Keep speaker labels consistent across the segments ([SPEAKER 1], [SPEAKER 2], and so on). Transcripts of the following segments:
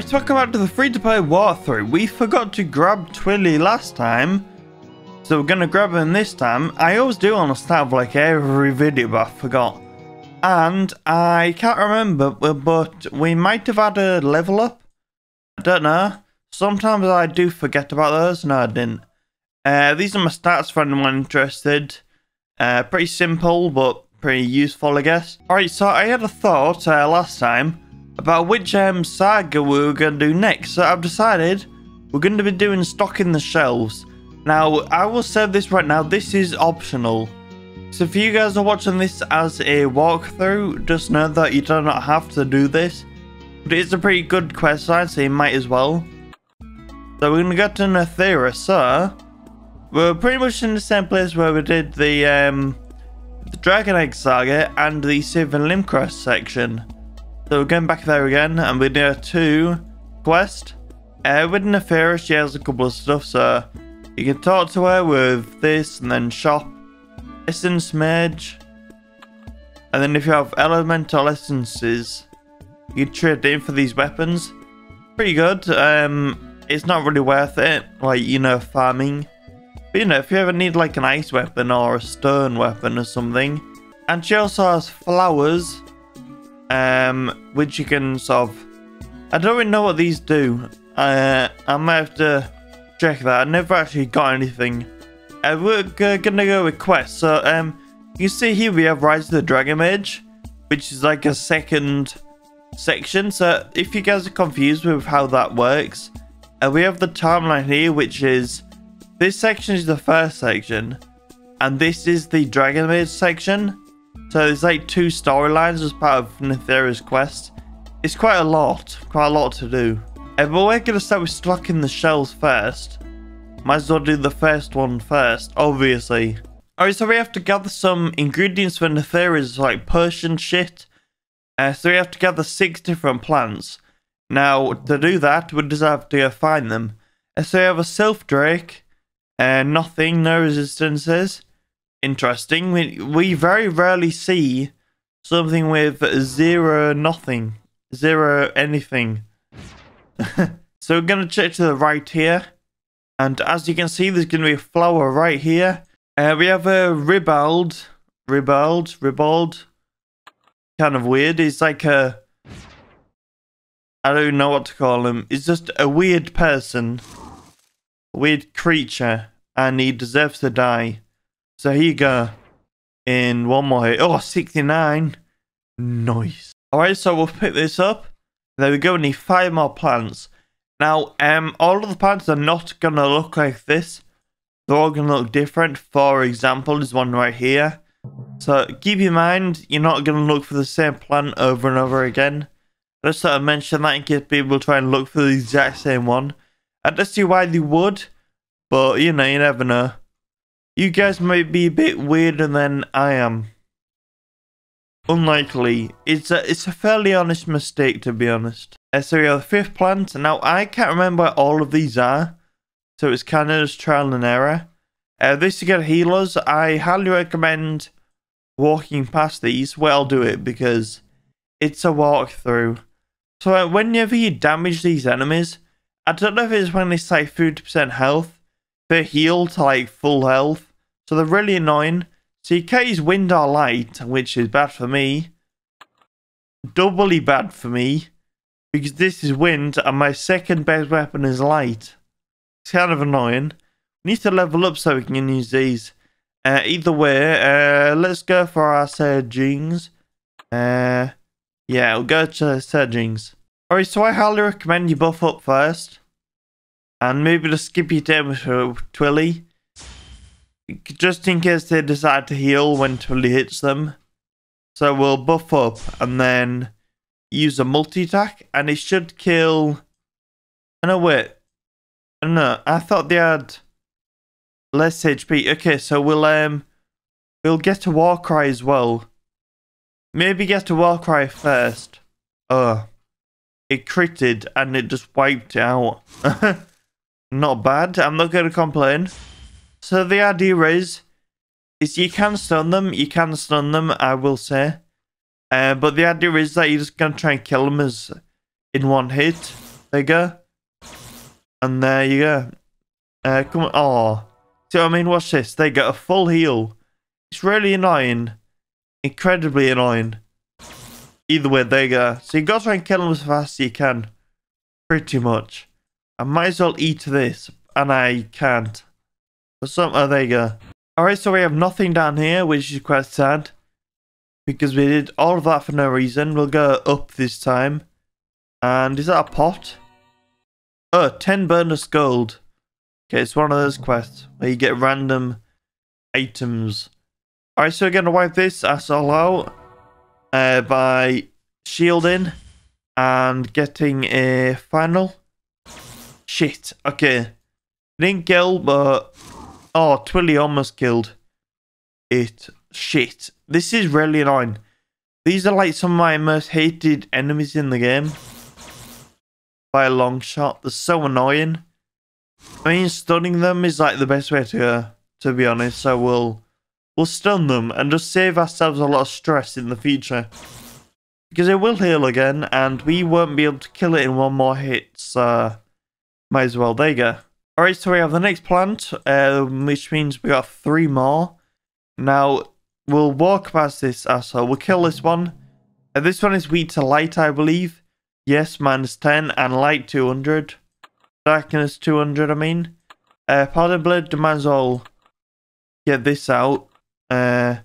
[SPEAKER 1] So welcome back to the free-to-play walkthrough. We forgot to grab Twilly last time, so we're gonna grab him this time. I always do on the start of like every video, but I forgot. And I can't remember, but we might have had a level up. I don't know. Sometimes I do forget about those. No, I didn't. Uh, these are my stats for anyone interested. Uh, pretty simple, but pretty useful, I guess. Alright, so I had a thought uh, last time about which um, saga we were going to do next. So I've decided we're going to be doing stocking the shelves. Now, I will say this right now, this is optional. So if you guys are watching this as a walkthrough, just know that you do not have to do this. But it's a pretty good quest line, so you might as well. So we're going to go to Nethera, so... We're pretty much in the same place where we did the, um, the Dragon Egg Saga and the Sylvan Limcross section. So we're going back there again, and we're near two quest. Uh, with Nethera, she has a couple of stuff, so you can talk to her with this, and then shop, essence mage, and then if you have elemental essences, you trade in for these weapons. Pretty good. Um, it's not really worth it, like you know, farming. But you know, if you ever need like an ice weapon or a stone weapon or something, and she also has flowers um, which you can sort of... I don't really know what these do. Uh, I might have to check that. I never actually got anything. Uh, we're gonna go with quests. So, um, you see here we have Rise of the Dragon Mage, which is like a second section. So, if you guys are confused with how that works, uh, we have the timeline here, which is this section is the first section, and this is the Dragon Mage section. So there's like two storylines as part of Nethera's quest. It's quite a lot, quite a lot to do. Uh, but we're to start with stocking the shelves first. Might as well do the first one first, obviously. Alright, so we have to gather some ingredients for Nethera's like Persian shit. Uh, so we have to gather six different plants. Now, to do that, we just have to find them. Uh, so we have a Sylph Drake, uh, nothing, no resistances interesting. We, we very rarely see something with zero nothing, zero anything. so we're going to check to the right here. And as you can see, there's going to be a flower right here. Uh, we have a ribald, ribald, ribald. Kind of weird. It's like a... I don't know what to call him. He's just a weird person. A weird creature. And he deserves to die. So here you go. In one more. Oh, 69. Nice. Alright, so we'll pick this up. There we go. We need five more plants. Now, um, all of the plants are not going to look like this. They're all going to look different. For example, there's one right here. So keep in mind, you're not going to look for the same plant over and over again. I just sort of mention that in case people try and look for the exact same one. I don't see why they would, but you know, you never know. You guys might be a bit weirder than I am. Unlikely. It's a, it's a fairly honest mistake, to be honest. Uh, so we have the fifth plant. Now, I can't remember what all of these are. So it's kind of just trial and error. Uh, this to get healers. I highly recommend walking past these. Well, do it because it's a walkthrough. So uh, whenever you damage these enemies, I don't know if it's when they say 50% health, they heal to like full health so they're really annoying. See, K's wind are light, which is bad for me. Doubly bad for me. Because this is wind and my second best weapon is light. It's kind of annoying. We need to level up so we can use these. Uh, either way, uh, let's go for our Surgings. Uh, yeah, we'll go to Surgings. Alright, so I highly recommend you buff up first. And maybe just skip your damage with Twilly just in case they decide to heal when Twilly hits them. So we'll buff up and then use a multi-attack and it should kill... Oh no, wait. No, I thought they had less HP. Okay, so we'll um we'll get a Warcry as well. Maybe get a Warcry first. Oh. It critted and it just wiped it out. not bad. I'm not gonna complain. So the idea is, is you can stun them, you can stun them, I will say. Uh, but the idea is that you're just going to try and kill them as in one hit. There you go. And there you go. Uh, come on. Oh. See what I mean? Watch this. They get a full heal. It's really annoying. Incredibly annoying. Either way, there you go. So you gotta try and kill them as fast as you can. Pretty much. I might as well eat this. And I can't. But some, oh, there you go. Alright, so we have nothing down here, which is quite sad. Because we did all of that for no reason. We'll go up this time. And is that a pot? Oh, 10 bonus gold. Okay, it's one of those quests where you get random items. Alright, so we're going to wipe this asshole out uh, by shielding and getting a final. Shit, okay. Didn't kill, but... Oh, Twilly almost killed it. Shit. This is really annoying. These are like some of my most hated enemies in the game. By a long shot. They're so annoying. I mean, stunning them is like the best way to go, to be honest. So we'll, we'll stun them and just save ourselves a lot of stress in the future. Because it will heal again and we won't be able to kill it in one more hit. So might as well. There you go. Alright, so we have the next plant, uh, which means we got three more. Now, we'll walk past this asshole. We'll kill this one. Uh, this one is weak to light, I believe. Yes, minus 10 and light 200. Darkness 200, I mean. Uh, Powder Blade demands all. Get this out. Uh,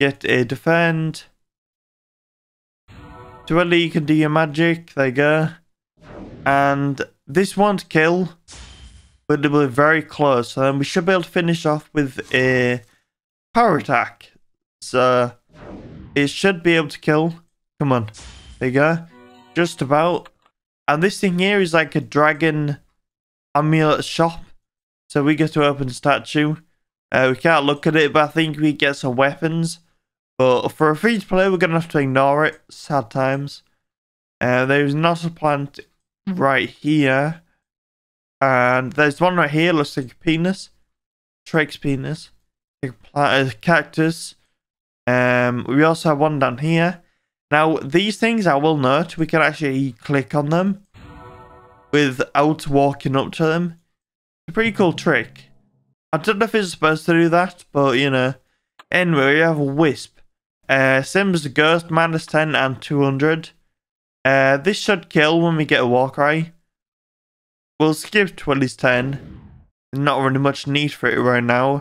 [SPEAKER 1] get a defend. Twilly, you can do your magic. There you go. And this won't kill. But be very close. And we should be able to finish off with a power attack. So it should be able to kill. Come on. There you go. Just about. And this thing here is like a dragon amulet shop. So we get to open statue. Uh, we can't look at it, but I think we get some weapons. But for a free to play, we're going to have to ignore it. Sad times. Uh, there's not a plant right here. And there's one right here, looks like a penis. Trek's penis. A, cactus. Um, we also have one down here. Now, these things, I will note, we can actually click on them without walking up to them. It's a pretty cool trick. I don't know if it's supposed to do that, but you know. Anyway, we have a wisp. Uh, Sims Ghost, minus 10 and 200. Uh, this should kill when we get a walk Warcry. We'll skip to at least 10. Not really much need for it right now.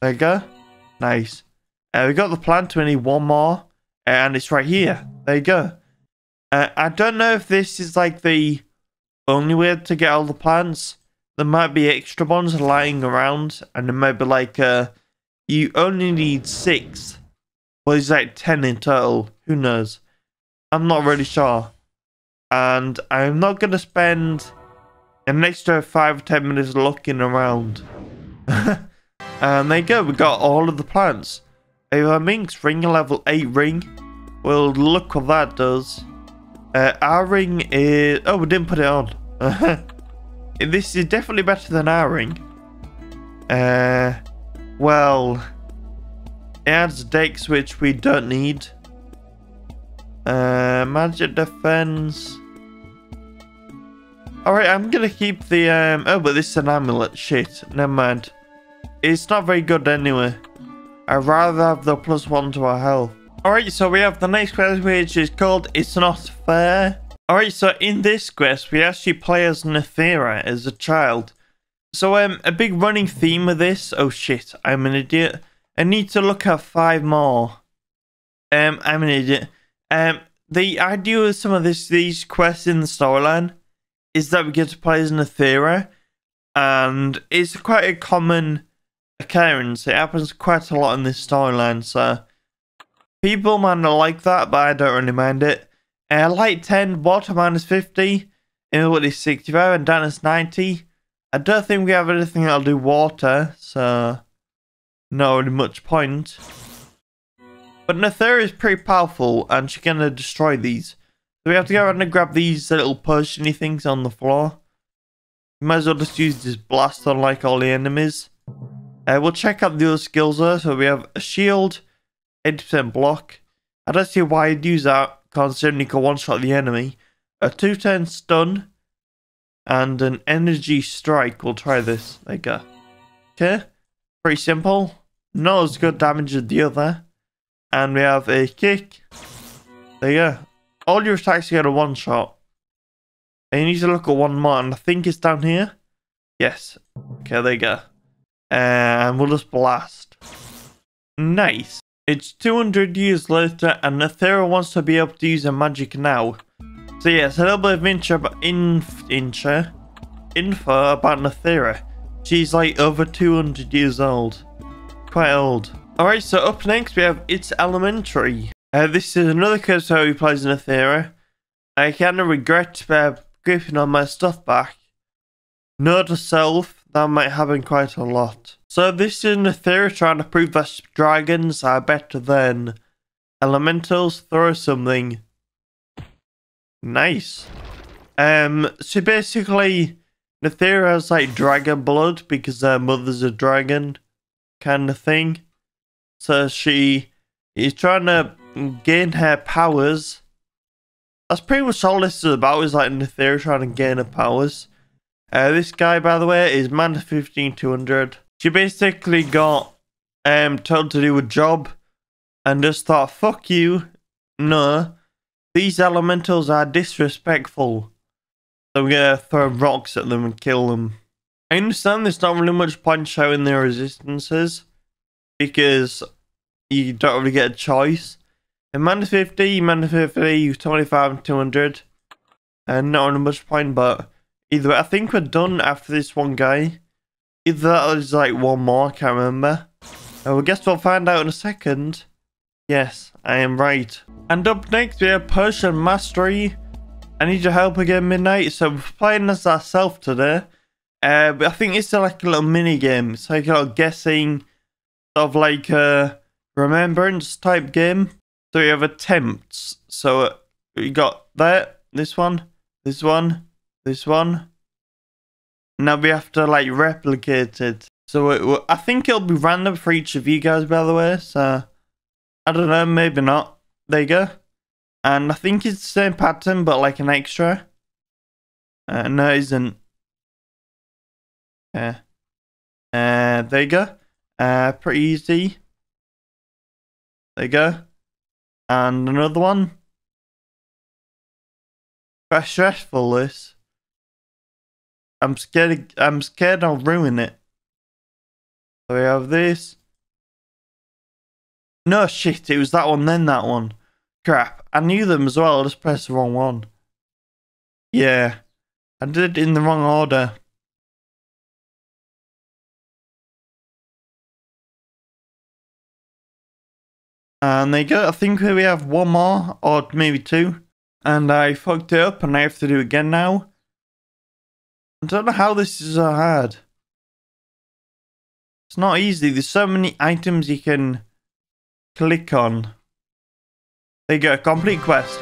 [SPEAKER 1] There you go. Nice. Uh, we got the plant, we need one more. And it's right here. There you go. Uh, I don't know if this is like the only way to get all the plants. There might be extra ones lying around, and it might be like, uh, you only need six. Well, it's like 10 in total. Who knows? I'm not really sure. And I'm not going to spend an extra 5 or 10 minutes looking around. and there you go, we got all of the plants. A Minx ring, level 8 ring. Well, look what that does. Uh, our ring is... Oh, we didn't put it on. this is definitely better than our ring. Uh, well, it adds dex which we don't need. Uh, magic defense. Alright, I'm gonna keep the, um, oh, but this is an amulet. Shit, never mind. It's not very good anyway. I'd rather have the plus one to our health. Alright, so we have the next quest which is called It's Not Fair. Alright, so in this quest we actually play as Nethera as a child. So um, a big running theme of this, oh shit, I'm an idiot. I need to look at five more. Um, I'm an idiot. Um, the idea of some of this these quests in the storyline is that we get to play as Nethera, and it's quite a common occurrence. It happens quite a lot in this storyline, so People might not like that, but I don't really mind it. Uh, light 10, water minus 50, immobility 65, and darkness 90. I don't think we have anything that'll do water, so not really much point. But Nethera is pretty powerful, and she's gonna destroy these. So we have to go around and grab these little potiony things on the floor. Might as well just use this blast on like all the enemies. Uh, we'll check out the other skills though. So we have a shield, 80% block. I don't see why I'd use that, considering you can one-shot the enemy. A 210 stun, and an energy strike. We'll try this. There you go. Okay. Pretty simple. Not as good damage as the other. And we have a kick. There you go. All your attacks get a one shot. And you need to look at one more, and I think it's down here. Yes. Okay, there you go. And we'll just blast. Nice. It's 200 years later, and Nethera wants to be able to use her magic now. So yeah, it's a little bit of intro, but in, intro, info about Nethera. She's like over 200 years old. Quite old. Alright, so up next we have It's Elementary. Uh, this is another character who plays in Nethera. I kind of regret uh, gripping on my stuff back. Note to self, that might happen quite a lot. So this is Nethera trying to prove that dragons are better than elementals. Throw something. Nice. Um, so basically, Nethera has like dragon blood because her mother's a dragon kind of thing. So she is trying to gain her powers. That's pretty much all this is about, is like Nethera trying to gain her powers. Uh, this guy, by the way, is Man 15200. She basically got um told to do a job and just thought, fuck you. No, these elementals are disrespectful. So we're gonna throw rocks at them and kill them. I understand there's not really much point showing their resistances because you don't really get a choice. In Man 50, Man 50, 25 and 200. And not on a much point, but either way, I think we're done after this one guy. Either that is like one more, I can't remember. Uh, well, guess we'll find out in a second. Yes, I am right. And up next we have Potion Mastery. I need your help again, Midnight. So we're playing as ourselves today. Uh, but I think it's like a little mini game. It's like a guessing, sort of like a remembrance type game. We have attempts. So uh, we got that, this one, this one, this one. Now we have to like replicate it. So it, I think it'll be random for each of you guys, by the way. So I don't know, maybe not. There you go. And I think it's the same pattern, but like an extra. Uh, no, it isn't. Yeah. Uh, there you go. Uh, pretty easy. There you go. And another one. Quite stressful, this. I'm scared. I'm scared I'll ruin it. So we have this. No shit, it was that one, then that one. Crap, I knew them as well. I just pressed the wrong one. Yeah, I did it in the wrong order. And there you go. I think we have one more, or maybe two. And I fucked it up, and I have to do it again now. I don't know how this is so hard. It's not easy. There's so many items you can click on. There you go, complete quest.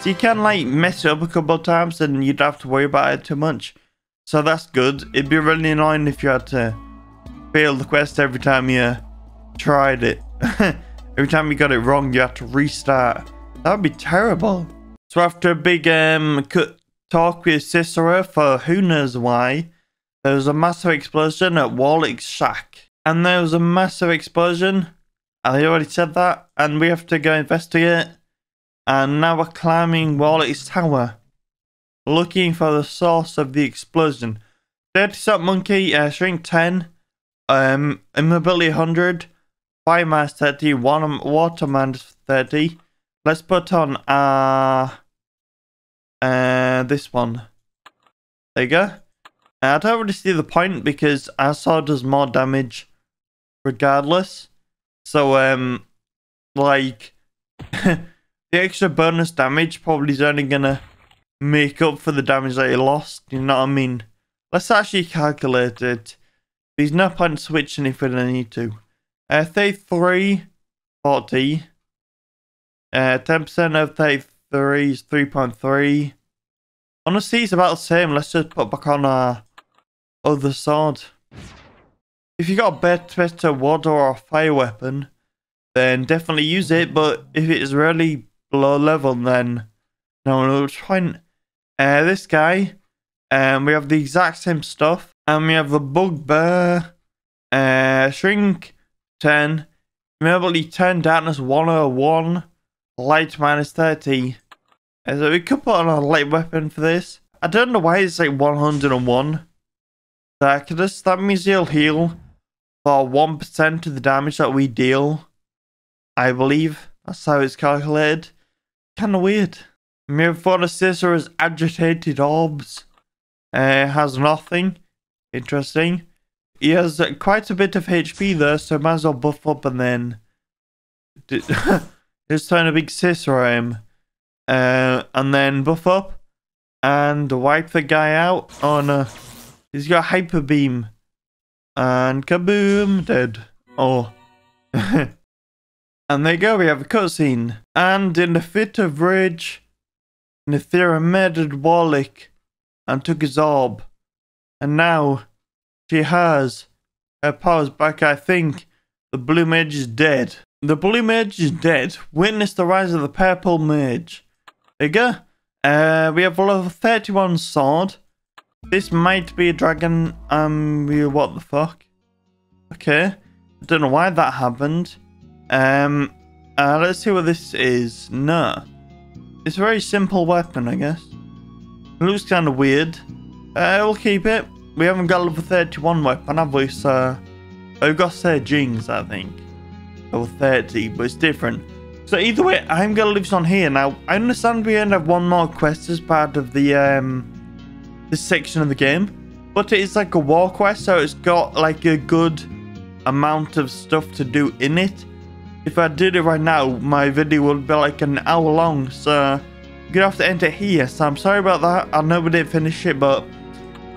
[SPEAKER 1] So you can like mess it up a couple of times and you don't have to worry about it too much. So that's good. It'd be really annoying if you had to fail the quest every time you tried it. every time you got it wrong, you had to restart. That would be terrible. So after a big um, talk with Cicero for who knows why, there was a massive explosion at Warlic's shack. And there was a massive explosion I already said that, and we have to go investigate. And now we're climbing Warlic's tower, looking for the source of the explosion. Dirty Sock Monkey, uh, Shrink 10, um, Immobility 100, Fire Mass 30, Water Man 30. Let's put on uh, uh, this one. There you go. Uh, I don't really see the point because our does more damage regardless. So, um, like, the extra bonus damage probably is only gonna make up for the damage that he lost. You know what I mean? Let's actually calculate it. There's no point switching if we don't need to. Uh, 33, 40. Uh, 10% of 33 is 3.3. Honestly, it's about the same. Let's just put back on our other sword. If you got a better, water or a fire weapon, then definitely use it. But if it is really below level, then no, no point. Uh, this guy, And we have the exact same stuff. And we have the bugbear, uh, shrink 10, Ability 10, darkness 101, light minus 30. Uh, so we could put on a light weapon for this. I don't know why it's like 101. Darkness, that means he'll heal for 1% of the damage that we deal. I believe. That's how it's calculated. Kinda weird. Mirafona Scissor agitated orbs. Uh, has nothing. Interesting. He has uh, quite a bit of HP there, so might as well buff up and then just turn a big scissor him. Uh, and then buff up and wipe the guy out. on. He's got hyper beam. And kaboom, dead. Oh. and there you go, we have a cutscene. And in a fit of rage, Nethera murdered Warlic and took his orb. And now she has her powers back, I think. The blue mage is dead. The blue mage is dead. Witness the rise of the purple mage. Bigger. Uh, we have level 31 sword. This might be a dragon. Um, what the fuck? Okay. I don't know why that happened. Um, uh, let's see what this is. No. It's a very simple weapon, I guess. It looks kind of weird. Uh, we'll keep it. We haven't got level 31 weapon, have we? We've got Jings, I think. Level 30, but it's different. So either way, I'm to leave this on here. Now, I understand we only have one more quest as part of the, um, this section of the game. But it is like a war quest, so it's got like a good amount of stuff to do in it. If I did it right now, my video would be like an hour long, so you're gonna have to end it here. So I'm sorry about that. I know we didn't finish it, but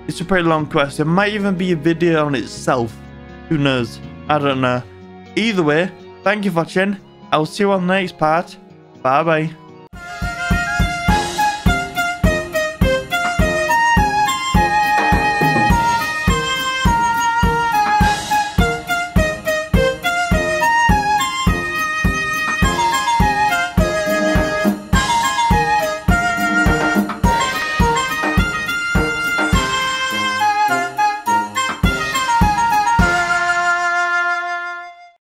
[SPEAKER 1] it's a pretty long quest. It might even be a video on itself. Who knows? I don't know. Either way, thank you for watching. I'll see you on the next part. Bye bye.